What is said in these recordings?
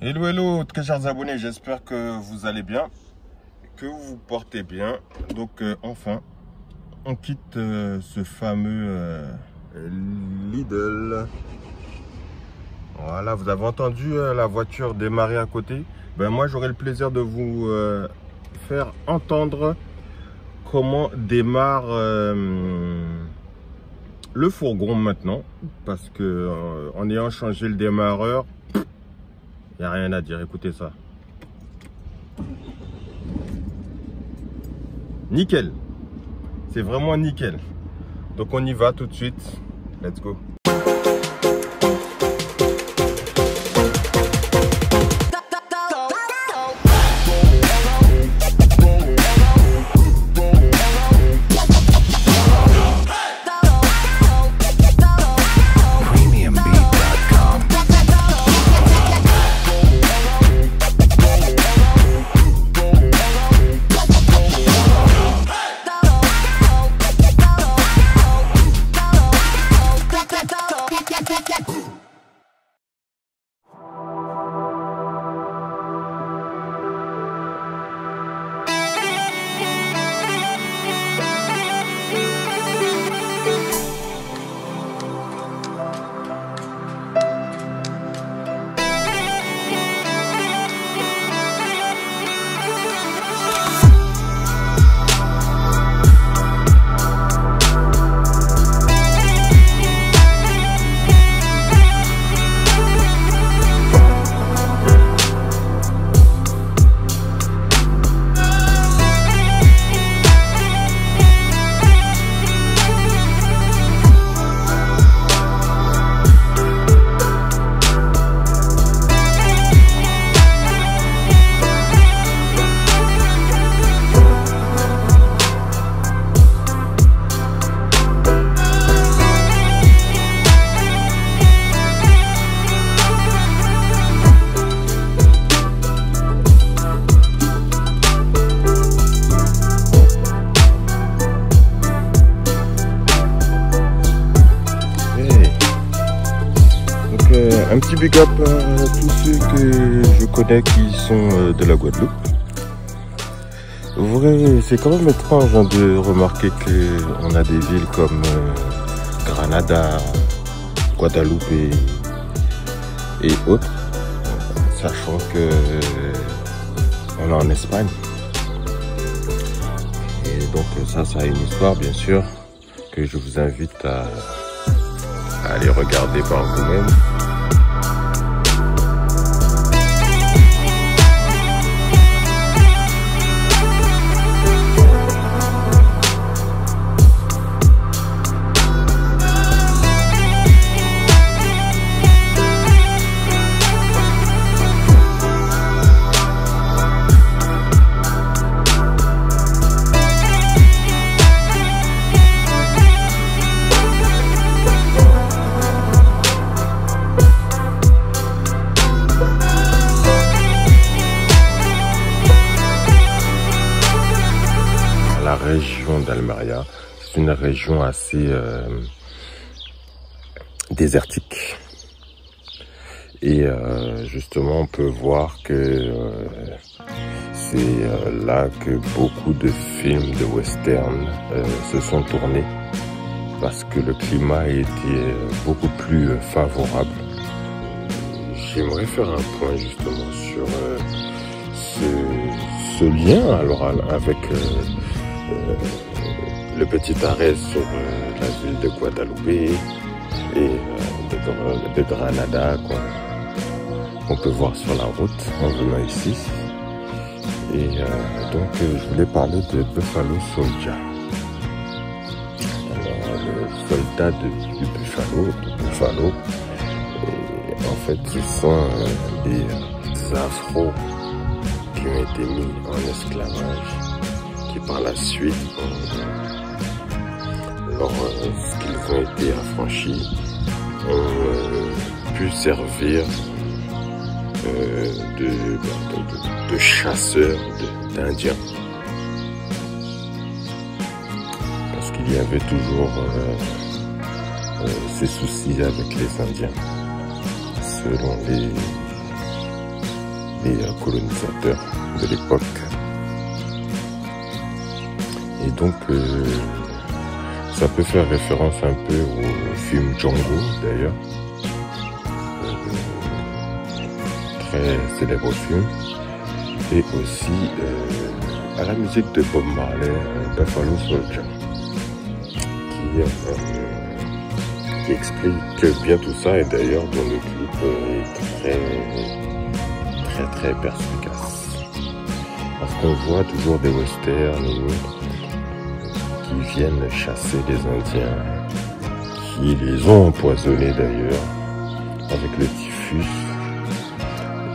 Hello, hello, très chers abonnés, j'espère que vous allez bien, que vous vous portez bien. Donc, euh, enfin, on quitte euh, ce fameux euh, Lidl. Voilà, vous avez entendu la voiture démarrer à côté ben, Moi, j'aurai le plaisir de vous faire entendre comment démarre le fourgon maintenant. Parce que en ayant changé le démarreur, il n'y a rien à dire, écoutez ça. Nickel. C'est vraiment nickel. Donc on y va tout de suite. Let's go. Un petit big up à tous ceux que je connais qui sont euh, de la Guadeloupe. Vrai, c'est quand même étrange hein, de remarquer qu'on a des villes comme euh, Granada, Guadeloupe et, autres, sachant que euh, on est en Espagne. Et donc ça, ça a une histoire bien sûr que je vous invite à aller regarder par vous-même. C'est une région assez euh, désertique. Et euh, justement, on peut voir que euh, c'est là que beaucoup de films de western se sont tournés parce que le climat était beaucoup plus favorable. J'aimerais faire un point justement sur ce, ce lien alors avec le petit arrêt sur euh, la ville de Guadeloupe et euh, de, de Granada qu'on peut voir sur la route en venant ici. Et euh, donc je voulais parler de Buffalo Soldier. Alors le soldat de, du Buffalo, de Buffalo, en fait ce sont des, afros qui ont été mis en esclavage qui par la suite ont, lorsqu'ils ont été affranchis, ont euh, pu servir euh, de, de- chasseurs d'Indiens. Parce qu'il y avait toujours euh, euh, ces soucis avec les Indiens, selon les, les colonisateurs de l'époque. Et donc, ça peut faire référence un peu au film Django d'ailleurs. très célèbre film. Et aussi à la musique de Bob Marley, Buffalo Soldier, qui explique bien tout ça et d'ailleurs dont le clip est très très très perspicace. Parce qu'on voit toujours des westerns et autres qui viennent chasser les Indiens, qui les ont empoisonnés d'ailleurs avec le typhus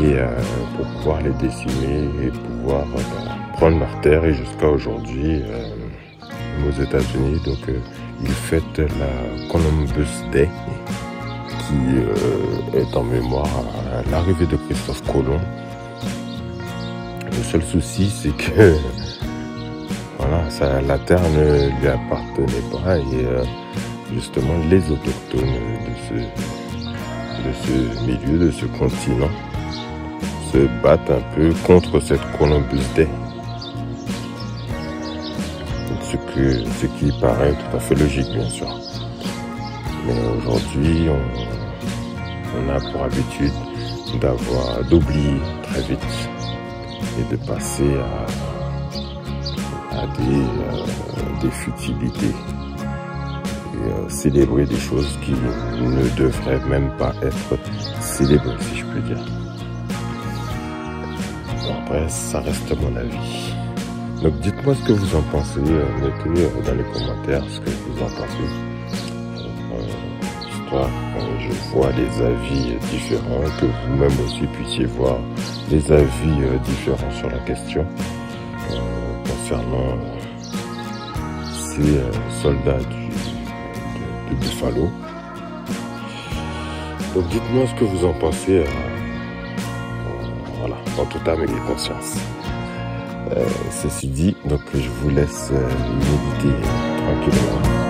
et euh, pour pouvoir les décimer et pouvoir euh, prendre leur terre et jusqu'à aujourd'hui euh, aux États-Unis donc ils fêtent la Columbus Day, qui est en mémoire à l'arrivée de Christophe Colomb. Le seul souci, c'est que la terre ne lui appartenait pas et euh, justement les autochtones de ce, de ce milieu, de ce continent, se battent un peu contre cette Columbus Day ce, ce qui paraît tout à fait logique, bien sûr. Mais aujourd'hui, on, a pour habitude d'avoir d'oublier très vite et de passer à, des, euh, des futilités et euh, célébrer des choses qui ne devraient même pas être célébrées, si je peux dire. après, ça reste mon avis. Donc dites-moi ce que vous en pensez, euh, mettez dans les commentaires ce que vous en pensez. Je vois les avis différents, que vous-même aussi puissiez voir les avis différents sur la question concernant ces soldats du, de, Buffalo. Donc dites-moi ce que vous en pensez, voilà, en toute âme et conscience. Euh, ceci dit, donc je vous laisse euh, méditer tranquillement.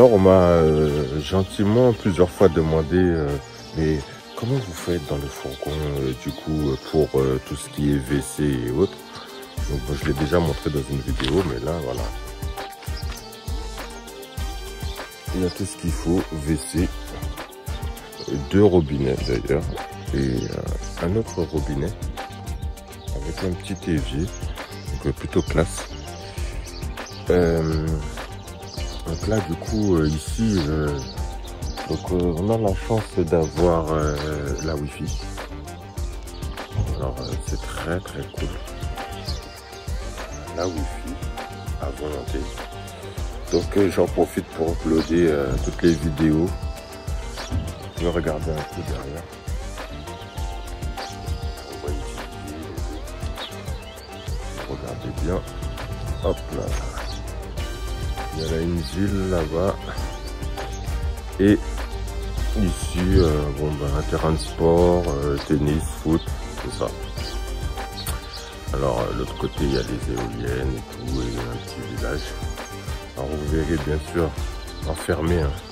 Alors on m'a euh, gentiment plusieurs fois demandé euh, mais comment vous faites dans le fourgon euh, du coup pour tout ce qui est WC et autres? Donc je l'ai déjà montré dans une vidéo mais là voilà. Il y a tout ce qu'il faut, WC, deux robinets d'ailleurs et un autre robinet avec un petit évier, donc plutôt classe. Donc là, du coup, euh, ici, euh, donc, euh, on a la chance d'avoir la Wi-Fi. Alors, c'est très très cool. La Wi-Fi à volonté. Donc, j'en profite pour uploader toutes les vidéos. Je vais regarder un peu derrière. Regardez bien. Hop là. Il y a une ville là-bas. Et ici, euh, bon, ben, un terrain de sport, euh, tennis, foot, c'est ça. Alors, l'autre côté, il y a des éoliennes et tout, et un petit village. Alors, vous verrez bien sûr enfermé. Hein